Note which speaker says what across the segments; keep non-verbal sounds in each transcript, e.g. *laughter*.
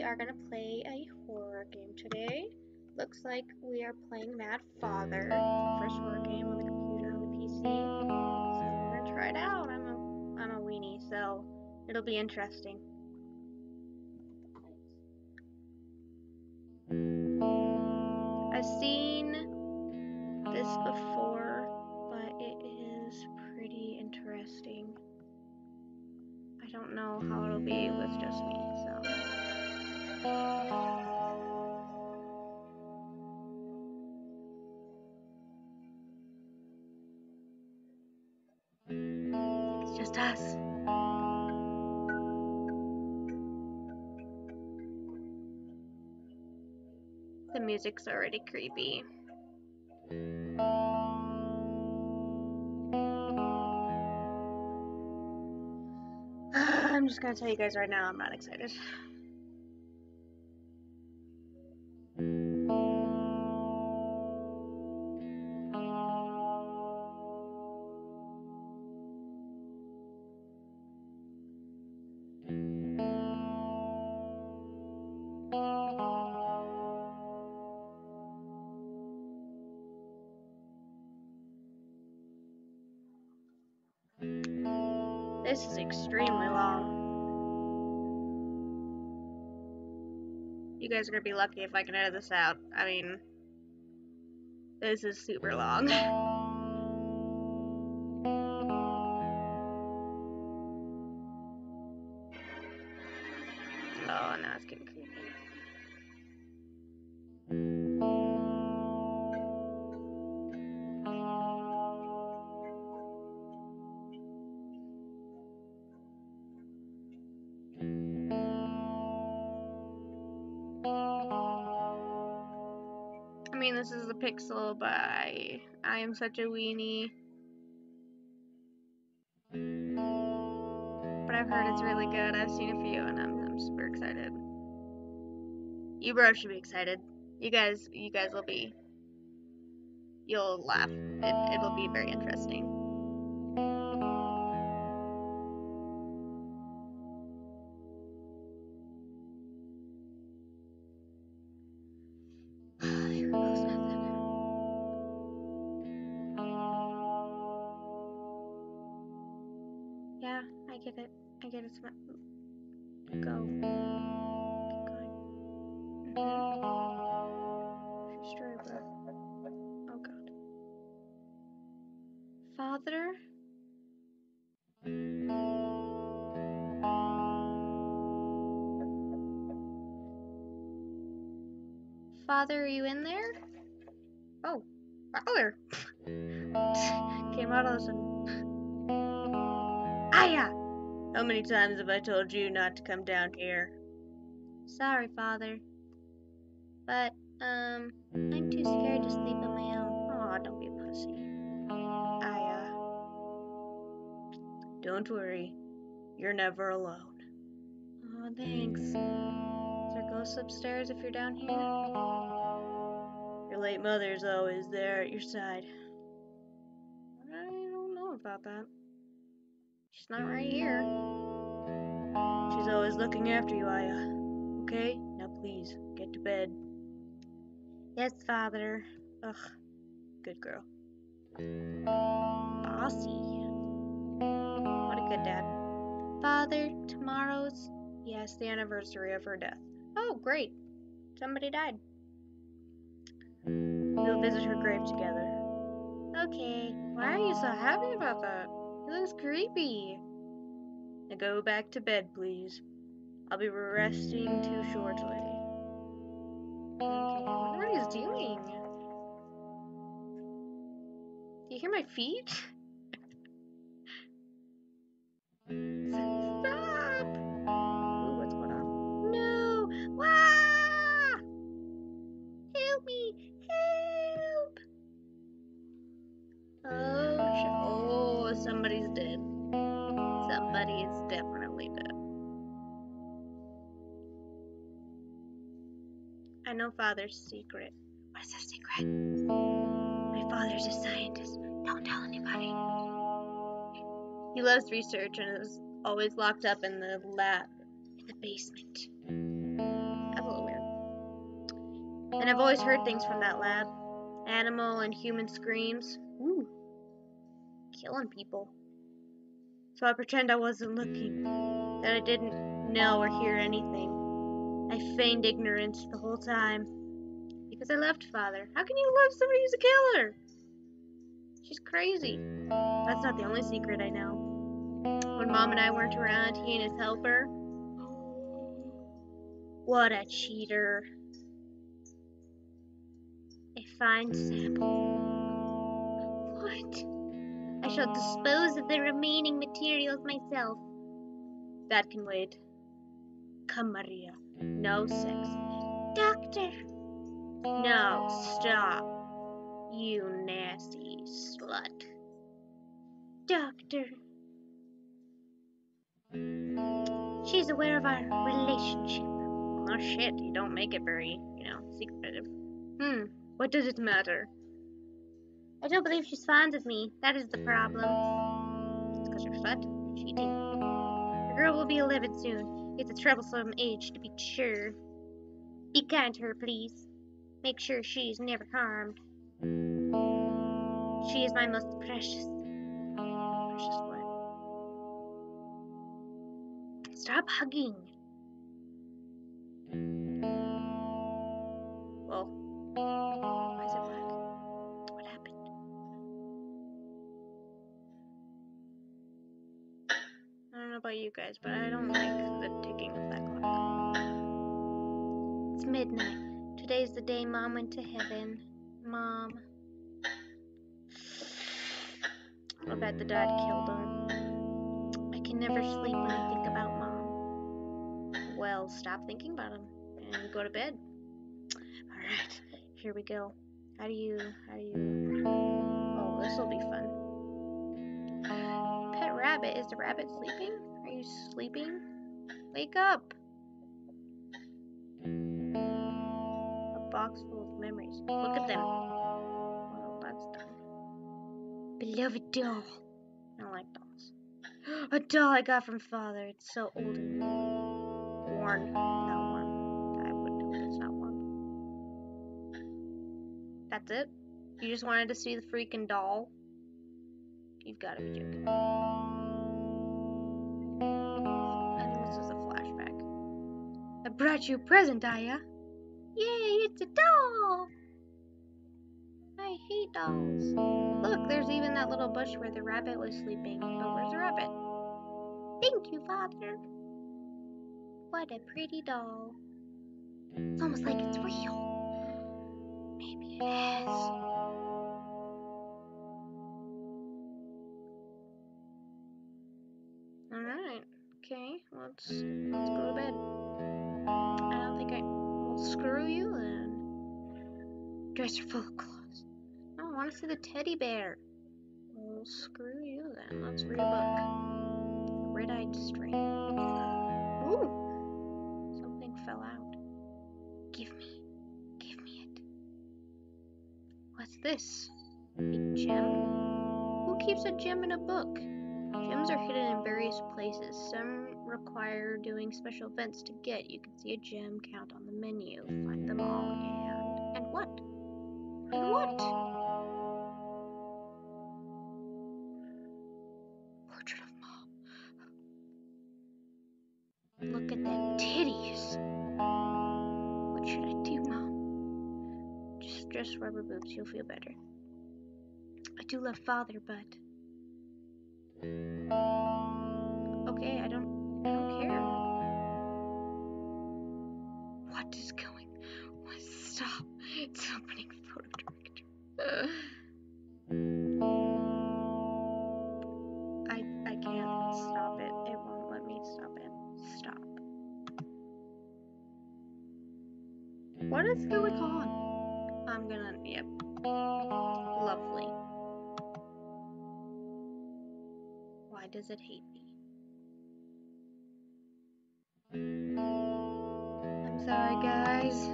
Speaker 1: we are gonna play a horror game today. Looks like we are playing Mad Father, first horror game on the computer on the PC. So we're gonna try it out. I'm a I'm a weenie, so it'll be interesting. I've seen this before, but it is pretty interesting. I don't know how it'll be with just me, so. It's just us. The music's already creepy. *sighs* I'm just gonna tell you guys right now, I'm not excited. This is extremely long. You guys are gonna be lucky if I can edit this out. I mean, this is super long. *laughs* mean, this is a pixel, but I, I am such a weenie. But I've heard it's really good. I've seen a few, and I'm, I'm super excited. You bros should be excited. You guys, you guys will be. You'll laugh. It, it'll be very interesting. Get it. I get it. Go. Bro. Oh god. Father? Father, are you in there? Oh, oh Father! *laughs* Came out of the How many times have I told you not to come down here? Sorry, Father. But, um, I'm too scared to sleep on my own. Aw, don't be a pussy. I, uh... Don't worry. You're never alone. Aw, thanks. Is there ghosts upstairs if you're down here? Your late mother's always there at your side. I don't know about that. She's not right here. She's always looking after you, Aya. Okay? Now please, get to bed. Yes, father. Ugh. Good girl. Bossy. What a good dad. Father, tomorrow's. Yes, the anniversary of her death. Oh, great. Somebody died. We'll visit her grave together. Okay. Why are you so happy about that? Looks creepy. Now go back to bed, please. I'll be resting too shortly. Okay, I wonder what he's doing. Do you hear my feet? Know Father's secret. What is the secret? My father's a scientist. Don't tell anybody. He loves research and is always locked up in the lab in the basement. And I've always heard things from that lab animal and human screams. Ooh. Killing people. So I pretend I wasn't looking, that I didn't know or hear anything. I feigned ignorance the whole time. Because I loved father. How can you love somebody who's a killer? She's crazy. That's not the only secret I know. When mom and I weren't around, he and his helper. What a cheater. A fine sample. What? I shall dispose of the remaining materials myself. That can wait. Come, Maria. No sex. Doctor. No, stop. You nasty slut. Doctor. She's aware of our relationship. Oh shit, you don't make it very, you know, secretive. Hmm, what does it matter? I don't believe she's fond of me. That is the problem. It's because you're slut. Cheating. The girl will be 11 soon. It's a troublesome age, to be sure. Be kind to her, please. Make sure she's never harmed. She is my most precious. Precious what? Stop hugging. Day Mom went to heaven. Mom. I bet the dad killed him. I can never sleep when I think about Mom. Well, stop thinking about him and go to bed. Alright, here we go. How do you, how do you, oh, this will be fun. Pet rabbit, is the rabbit sleeping? Are you sleeping? Wake up! Box full of memories. Look at them. Well, that's done. Beloved doll. I don't like dolls. *gasps* A doll I got from father. It's so old and worn. Worn. Not warm. I would hope it's not warm. That's it? You just wanted to see the freaking doll? You've got to be joking. I think this is a flashback. I brought you a present, Aya. Yay, it's a doll! I hate dolls. Look, there's even that little bush where the rabbit was sleeping. But where's the rabbit? Thank you, Father. What a pretty doll. It's almost like it's real. Maybe it is. Alright. Okay, let's let's go to bed. Screw you then. Dresser full of clothes. I want to see the teddy bear. Well, screw you then. Let's read a book. Red-eyed string. Ooh! Something fell out. Give me. Give me it. What's this? A gem? Who keeps a gem in a book? Gems are hidden in various places. Some require doing special events to get. You can see a gem count on the menu. Find them all and and what? And what? Portrait of mom. Look at them titties. What should I do, mom? Just dress rubber boobs. You'll feel better. I do love father, but Okay, I don't, I don't care. What is sorry, guys.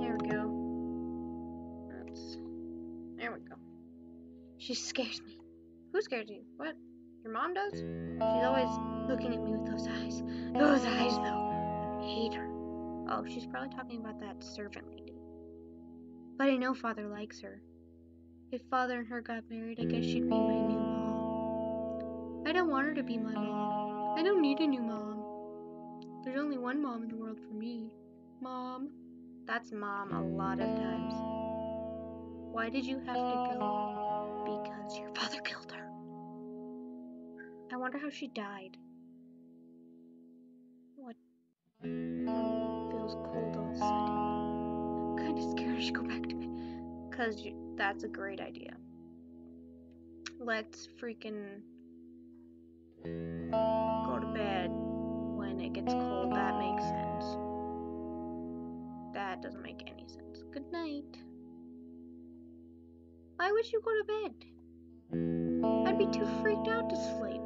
Speaker 1: There we go. That's. There we go. She scares me. Who scares you? What? Your mom does? She's always looking at me with those eyes. Those eyes, though. I hate her. Oh, she's probably talking about that servant lady. But I know Father likes her. If Father and her got married, I guess she'd be my new mom. I don't want her to be my mom. I don't need a new mom. There's only one mom in the world for me. Mom. That's mom a lot of times. Why did you have to go? Because your father killed her. I wonder how she died. What? Feels cold all of a sudden. Kinda scared I should go back to bed. Cause you, that's a great idea. Let's freaking go to bed when it gets cold. That makes sense. That doesn't make any sense. Good night. Why would you go to bed? I'd be too freaked out to sleep.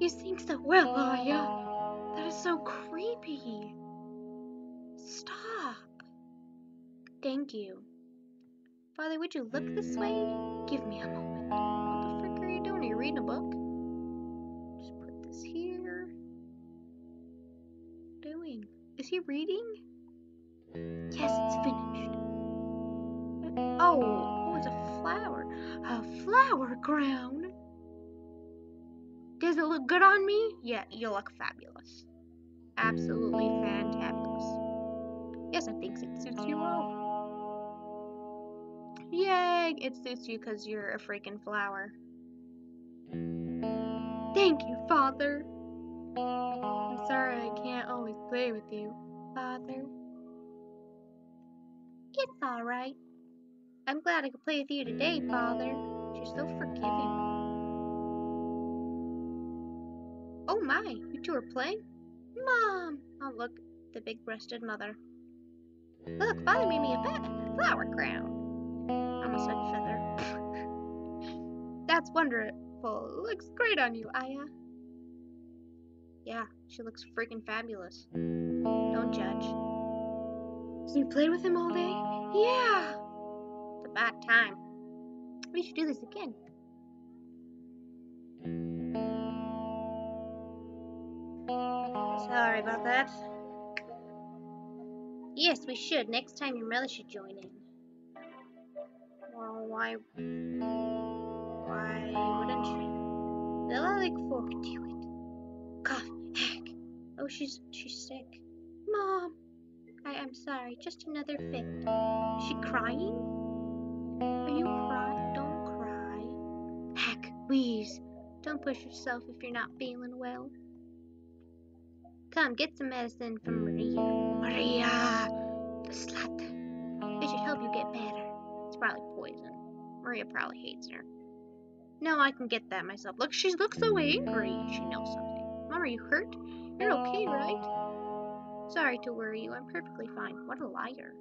Speaker 1: You think so well, oh, Aya. That is so creepy. Stop. Thank you. Father, would you look this way? Give me a moment. What the frick are you doing? Are you reading a book? Just put this here. Doing? Is he reading? Yes, it's finished. Oh, oh, it's a flower. A flower crown. Does it look good on me? Yeah, you look fabulous. Absolutely fantabulous. Yes, I think it suits you well. It suits you because you're a freaking flower. Thank you, Father. I'm sorry I can't always play with you, Father. It's alright. I'm glad I could play with you today, Father. You're so forgiving. Oh my, you two are playing? Mom! Oh look, the big breasted mother. Look, Father made me a flower crown. I almost said feather. *laughs* That's wonderful. Looks great on you, Aya. Yeah, she looks freaking fabulous. Don't judge. So you played with him all day? Yeah. It's about time. We should do this again. Sorry about that. Yes, we should. Next time your mother should join in. Why? Why wouldn't she? I look forward to it. Cough, heck. Oh, she's she's sick. Mom, I am sorry. Just another fit. Is she crying? Are you crying? Don't cry. Heck, wheeze. Don't push yourself if you're not feeling well. Come, get some medicine from Maria. Maria! The slut. It should help you get better. It's probably poison. Maria probably hates her. No, I can get that myself. Look, she looks so angry. She knows something. Mom, are you hurt? You're okay, right? Sorry to worry you. I'm perfectly fine. What a liar.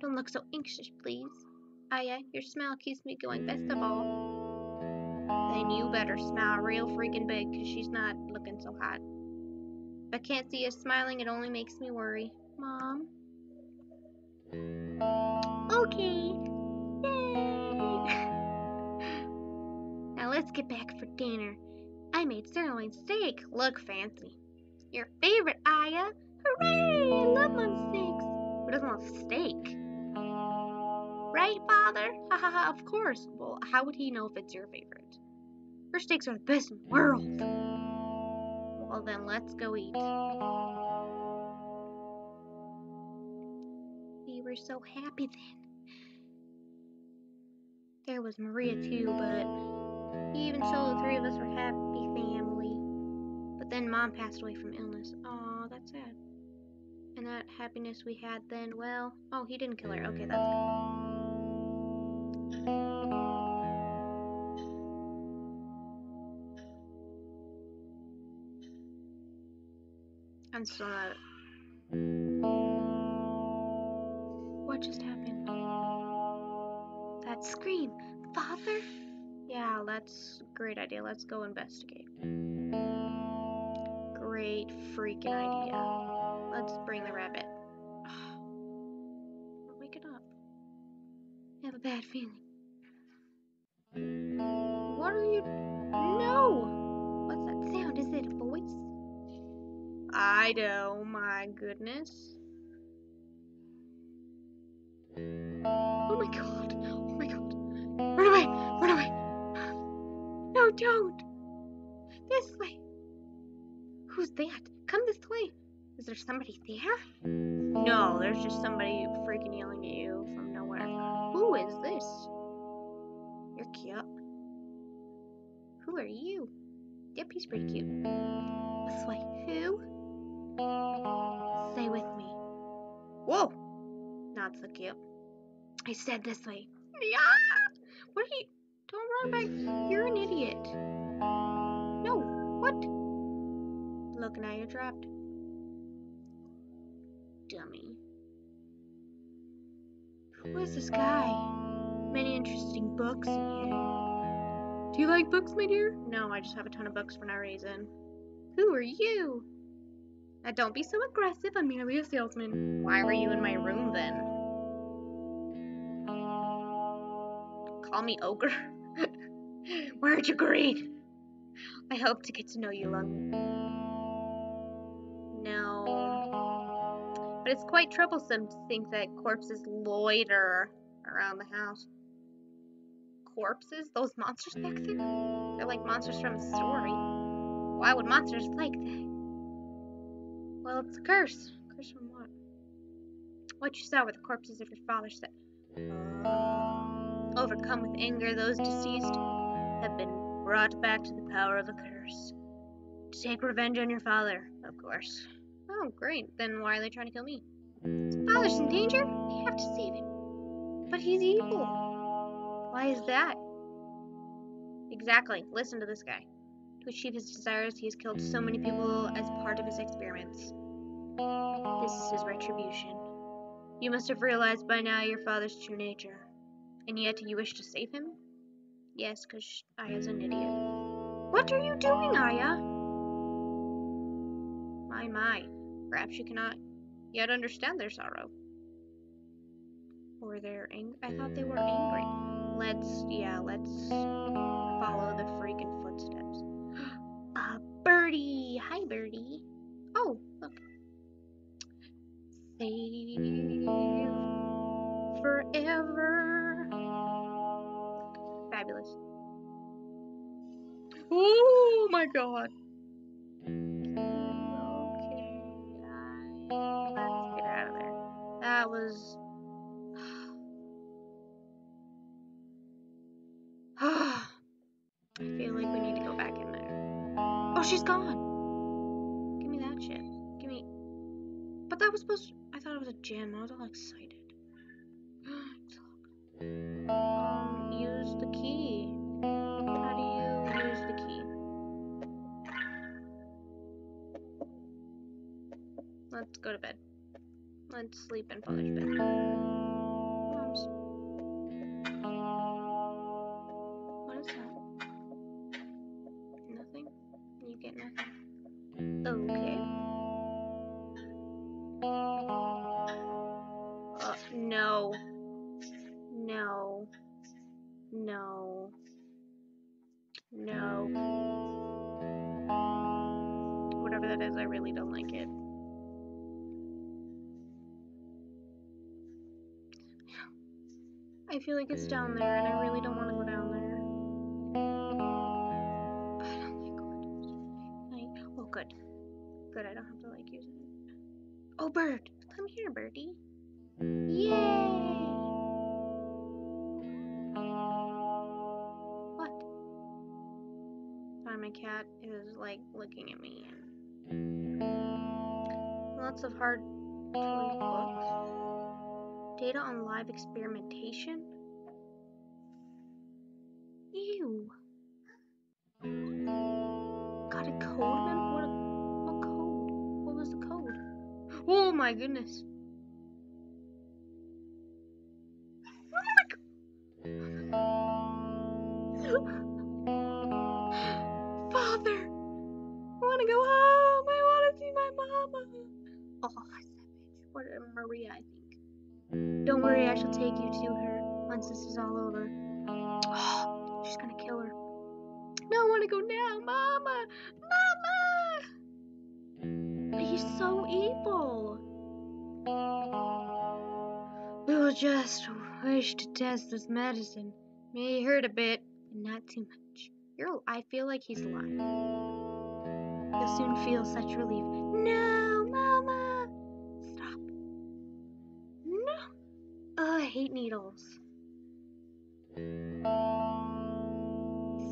Speaker 1: Don't look so anxious, please. Aya, your smile keeps me going best of all. Then you better smile real freaking big, because she's not looking so hot. If I can't see you smiling, it only makes me worry. Mom? Okay. Let's get back for dinner. I made sirloin steak. Look fancy. Your favorite, Aya. Hooray! I love my steaks. Who doesn't love steak? Right, Father? Ha ha ha, of course. Well, how would he know if it's your favorite? Her steaks are the best in the world. Well, then let's go eat. We were so happy then. There was Maria too, but even so, the three of us were happy family. But then Mom passed away from illness. Aw, that's sad. And that happiness we had then, well, oh, he didn't kill her. Okay, that's good. I'm still not. What just happened? That scream! Father? Yeah, that's a great idea. Let's go investigate. Great freaking idea. Let's bring the rabbit. Wake it up. I have a bad feeling. What are you? No!
Speaker 2: Lois?
Speaker 1: Ida, oh my goodness.
Speaker 2: Oh my god. Don't. This way. Who's that? Come this way. Is there somebody there?
Speaker 1: No, there's just somebody freaking yelling at you from nowhere.
Speaker 2: Who is this?
Speaker 1: You're cute.
Speaker 2: Who are you? Yep, he's pretty cute. This way. Who? Stay with me.
Speaker 1: Whoa! Not so cute.
Speaker 2: I said this way. Yeah! What are you? Don't run back. You're an idiot. No. What?
Speaker 1: Look, now you're trapped.
Speaker 2: Dummy. Who is this guy? Many interesting books. Do you like books, my dear?
Speaker 1: No, I just have a ton of books for no reason.
Speaker 2: Who are you? Now don't be so aggressive. I'm merely a salesman.
Speaker 1: Why were you in my room then? Call me ogre. *laughs*
Speaker 2: Where'd you greed? I hope to get to know you long.
Speaker 1: No. But it's quite troublesome to think that corpses loiter around the house.
Speaker 2: Corpses? Those monsters back there?
Speaker 1: They're like monsters from a story.
Speaker 2: Why would monsters like that?
Speaker 1: Well, it's a curse.
Speaker 2: A Curse from what? What you saw were the corpses of your father said.
Speaker 1: Overcome with anger, those deceased have been brought back to the power of a curse. To take revenge on your father, of course.
Speaker 2: Oh, great.
Speaker 1: Then why are they trying to kill me?
Speaker 2: His father's in danger? We have to save him. But he's evil.
Speaker 1: Why is that? Exactly. Listen to this guy. To achieve his desires, he has killed so many people as part of his experiments. This is his retribution. You must have realized by now your father's true nature. And yet you wish to save him? Yes, because Aya's an idiot.
Speaker 2: What are you doing, Aya?
Speaker 1: My, my. Perhaps you cannot yet understand their sorrow. Or their anger. I thought they were angry. Let's, yeah, let's follow the freaking footsteps. *gasps*
Speaker 2: Uh, Birdie. Hi, Birdie.
Speaker 1: Oh, look.
Speaker 2: Save forever.
Speaker 1: Fabulous.
Speaker 2: Oh my god.
Speaker 1: Okay, let's get out of there. That was. *sighs* I feel like we need to go back in there.
Speaker 2: Oh, she's gone.
Speaker 1: Give me that shit. Give me.
Speaker 2: But that was supposed to... I thought it was a gem. I was all excited.
Speaker 1: Let's go to bed. Let's sleep in Father's bed. Mm. I feel like it's down there, and I really don't want to go down there.
Speaker 2: I don't like corpses.
Speaker 1: I, oh, good. Good, I don't have to, like, use it.
Speaker 2: Oh, bird. Come here, birdie.
Speaker 1: Yay!
Speaker 2: What?
Speaker 1: Sorry, my cat is, like, looking at me. Lots of hard books. Data on live experimentation?
Speaker 2: Ew. Got a code What, a, what code? What was the code?
Speaker 1: Oh my goodness.
Speaker 2: Just wish to test this medicine. May hurt a bit, but not too much. You're, I feel like he's lying. You'll soon feel such relief. No, Mama! Stop. No. Oh, I hate needles.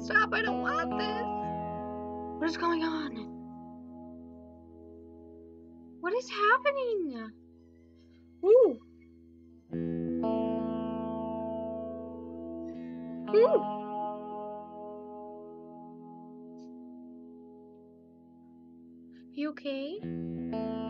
Speaker 2: Stop, I don't want this. What is going on? What is happening? Ooh. Ooh. You okay?